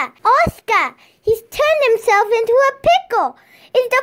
Oscar! He's turned himself into a pickle! It's the